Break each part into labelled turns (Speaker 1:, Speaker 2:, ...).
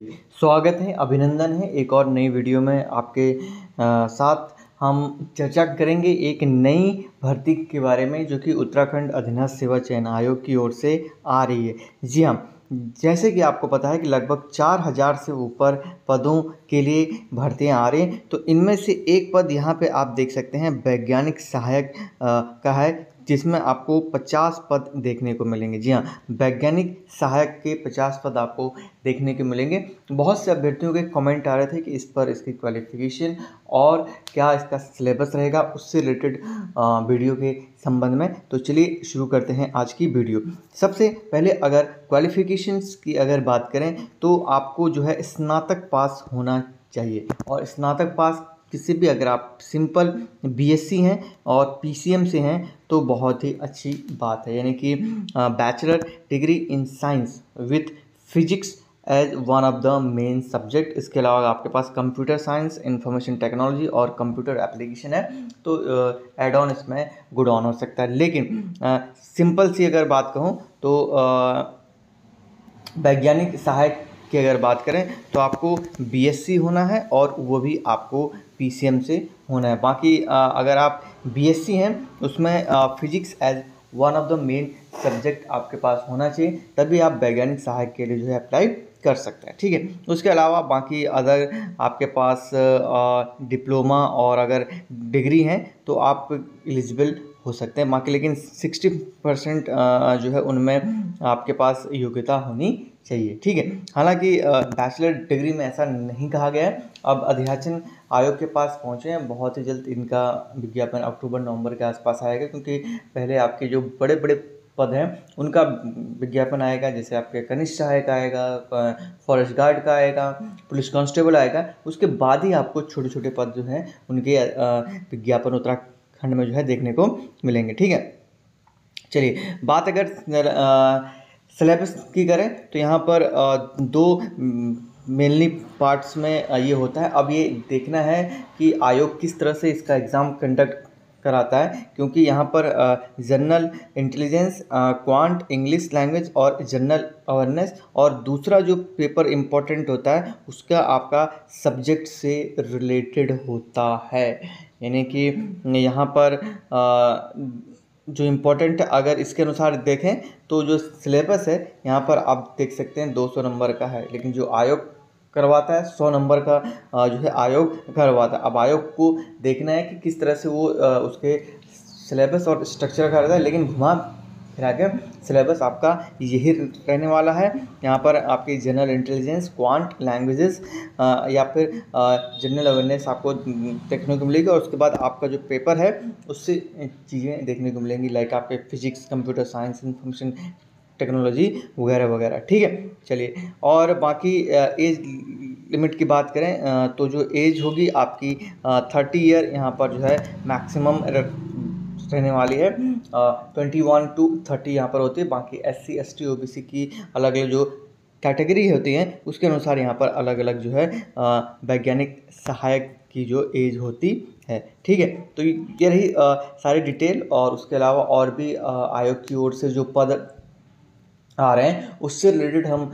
Speaker 1: स्वागत है अभिनंदन है एक और नई वीडियो में आपके आ, साथ। हम चर्चा करेंगे एक नई भर्ती के बारे में जो कि उत्तराखंड अधीनस्थ सेवा चयन आयोग की ओर से आ रही है। जी हाँ जैसे कि आपको पता है कि लगभग चार हज़ार से ऊपर पदों के लिए भर्तियाँ आ रही हैं तो इनमें से एक पद यहाँ पे आप देख सकते हैं वैज्ञानिक सहायक का है। जिसमें आपको 50 पद देखने को मिलेंगे। जी हाँ वैज्ञानिक सहायक के 50 पद आपको देखने को मिलेंगे। बहुत से अभ्यर्थियों के कमेंट आ रहे थे कि इस पर इसकी क्वालिफिकेशन और क्या इसका सिलेबस रहेगा, उससे रिलेटेड वीडियो के संबंध में। तो चलिए शुरू करते हैं आज की वीडियो सबसे पहले अगर क्वालिफिकेशंस की अगर बात करें तो आपको जो है स्नातक पास होना चाहिए और स्नातक पास किसी भी अगर आप सिंपल बीएससी हैं और पीसीएम से हैं तो बहुत ही अच्छी बात है। यानी कि bachelor degree in science with physics as one of the main subject इसके अलावा आपके पास कंप्यूटर साइंस इंफॉर्मेशन टेक्नोलॉजी और कंप्यूटर एप्लीकेशन है। तो एड ऑन इसमें गुड ऑन हो सकता है। लेकिन सिंपल सी अगर बात कहूँ तो वैज्ञानिक सहायक की अगर बात करें तो आपको बीएससी होना है और वो भी आपको पीसीएम से होना है। बाकी अगर आप बीएससी हैं, उसमें physics as one of the main subject आपके पास होना चाहिए, तभी आप वैज्ञानिक सहायक के लिए जो है अप्लाई कर सकते हैं। ठीक है? उसके अलावा बाकी अदर आपके पास डिप्लोमा और अगर डिग्री हैं तो आप एलिजिबल हो सकते हैं। बाकी लेकिन सिक्सटी परसेंट जो है उनमें आपके पास योग्यता होनी चाहिए। ठीक है, हालाँकि बैचलर डिग्री में ऐसा नहीं कहा गया है। अब अध्याचन आयोग के पास पहुँचे हैं, बहुत ही जल्द इनका विज्ञापन अक्टूबर नवंबर के आसपास आएगा, क्योंकि पहले आपके जो बड़े बड़े पद हैं, उनका विज्ञापन आएगा, जैसे आपके कनिष्ठ सहायक आएगा फॉरेस्ट गार्ड का आएगा पुलिस कांस्टेबल आएगा, उसके बाद ही आपको छोटे छोटे पद जो हैं, उनके विज्ञापन उत्तराखंड में जो है देखने को मिलेंगे। ठीक है, चलिए, बात अगर सिलेबस की करें तो यहाँ पर दो मेनली पार्ट्स में ये होता है। अब ये देखना है कि आयोग किस तरह से इसका एग्ज़ाम कंडक्ट कराता है, क्योंकि यहाँ पर general intelligence quant English language और जनरल अवेयरनेस और दूसरा जो पेपर इम्पोर्टेंट होता है, उसका आपका सब्जेक्ट से रिलेटेड होता है। यानी कि यहाँ पर जो इम्पोर्टेंट अगर इसके अनुसार देखें तो जो सिलेबस है, यहाँ पर आप देख सकते हैं 200 नंबर का है। लेकिन जो आयोग करवाता है, सौ नंबर का जो है आयोग करवाता है। अब आयोग को देखना है कि किस तरह से वो उसके सिलेबस और स्ट्रक्चर करता है, लेकिन घुमा फिरा के सिलेबस आपका यही रहने वाला है। यहाँ पर आपकी जनरल इंटेलिजेंस, क्वांट लैंग्वेजेस या फिर जनरल अवेयरनेस आपको देखने को मिलेगी और उसके बाद आपका जो पेपर है, उससे चीज़ें देखने को मिलेंगी लाइक आपके physics computer science information technology वगैरह वगैरह। ठीक है? चलिए, और बाकी एज लिमिट की बात करें तो जो एज होगी आपकी थर्टी ईयर यहाँ पर जो है मैक्सिमम रहने वाली है। ट्वेंटी वन टू थर्टी यहाँ पर होती है। बाकी S C S T O B C की अलग अलग जो कैटेगरी होती है उसके अनुसार यहाँ पर अलग अलग जो है वैज्ञानिक सहायक की जो एज होती है। ठीक है? तो ये रही सारी डिटेल और उसके अलावा और भी आयोग की ओर से जो पद आ रहे हैं। उससे रिलेटेड हम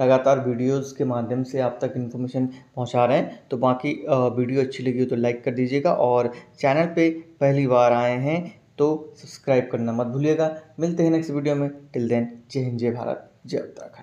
Speaker 1: लगातार वीडियोस के माध्यम से आप तक इन्फॉर्मेशन पहुँचा रहे हैं। तो बाकी वीडियो अच्छी लगी हो तो लाइक कर दीजिएगा और चैनल पे पहली बार आए हैं तो सब्सक्राइब करना मत भूलिएगा। मिलते हैं नेक्स्ट वीडियो में। टिल देन जय हिंद, जय भारत, जय उत्तराखंड।